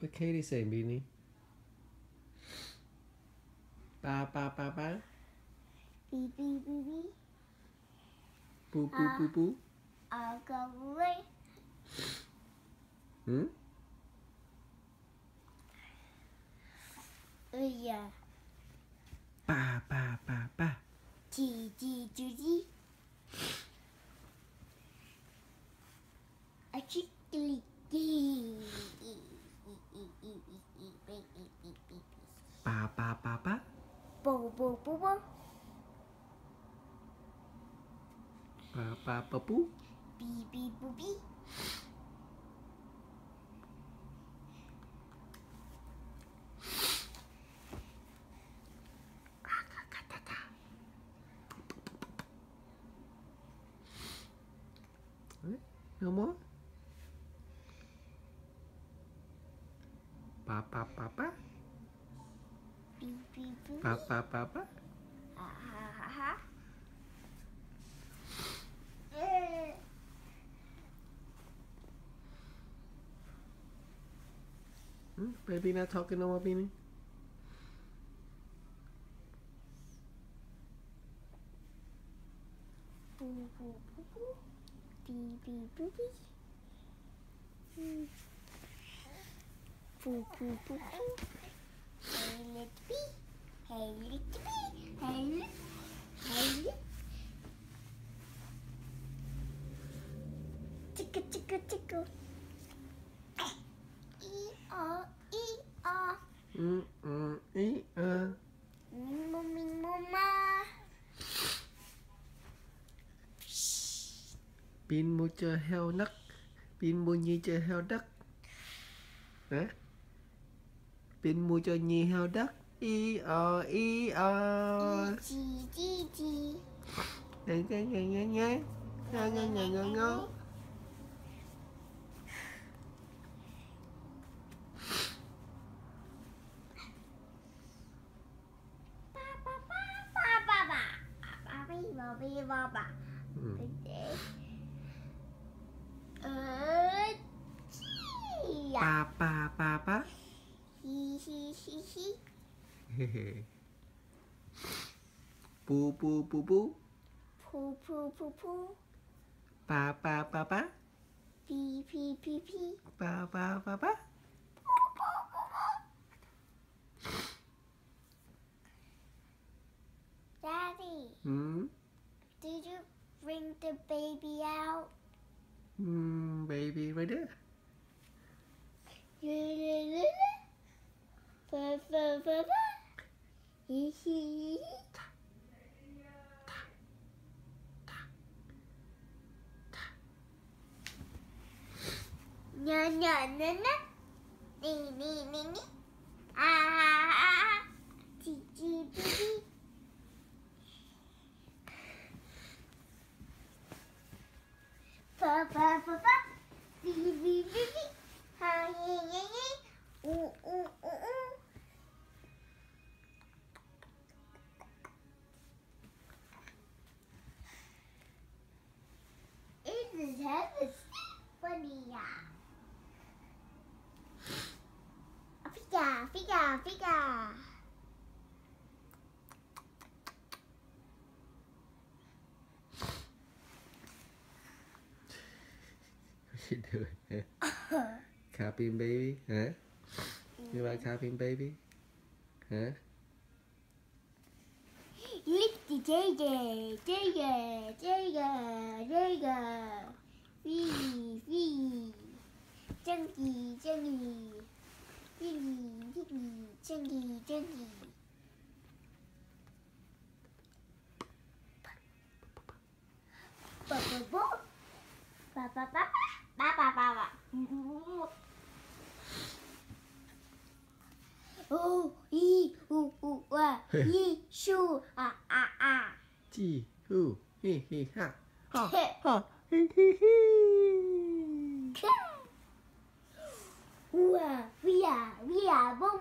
What Katie say, Beanie? Ba ba ba ba. Beep beep beep beep. Boo boo boo boo. I'll go away. Hmm? Oh yeah. Ba ba ba ba. G G G G. A chickly G. Ba ba ba ba. Ba ba. Bee bee boo bee. No more? Ba ba ba ba. Bee bee boo Ba bee. ba ba ba. Ha ha ha ha. Eh. Hmm? Baby not talking no more, Beanie? Boo boo boo boo. Boo boo boo boo. Hey little bee. Hey little bee. Hey little. Hey little. Tickle tickle tickle. E o E o, Mm mm e uh. Mimo mimo ma. Pin mua cho heo nấc. Pin mua nhi cho heo đất. Hả? bên mua cho nhi heo đất i o i o chi chi chi nghe nghe nghe nghe nghe nghe nghe nghe nghe nghe Bobby Baba. Ừ. Mm. Uh, ba ba ba ba. Hi hi hi hi. Pu pu pu pu. Poo poo poo poo. Ba ba ba ba. Pee pee pee pee. Ba ba ba ba. Daddy, Hmm. did you bring the baby out? Hmm, baby right there. 粉粉粉，嘻嘻嘻，哒哒哒哒，牛牛牛牛，哩，啊啊啊啊，叽叽叽叽，粉粉粉粉，哩哩哩哩。Heavy funny yeah. Fika, fika, fika. What you doing? Huh? Copying baby? Huh? You like mm. copying baby? Huh? Licky Jagger, Jagger, Jagger, 弟弟弟弟弟弟弟弟弟弟弟弟，爸爸爸，爸爸爸爸爸爸爸爸，呜呜呜，呜一呜呜二一树啊啊啊，技术嘿嘿。哈，哈哈嘿嘿嘿。Wee, ah, wee, ah, boom,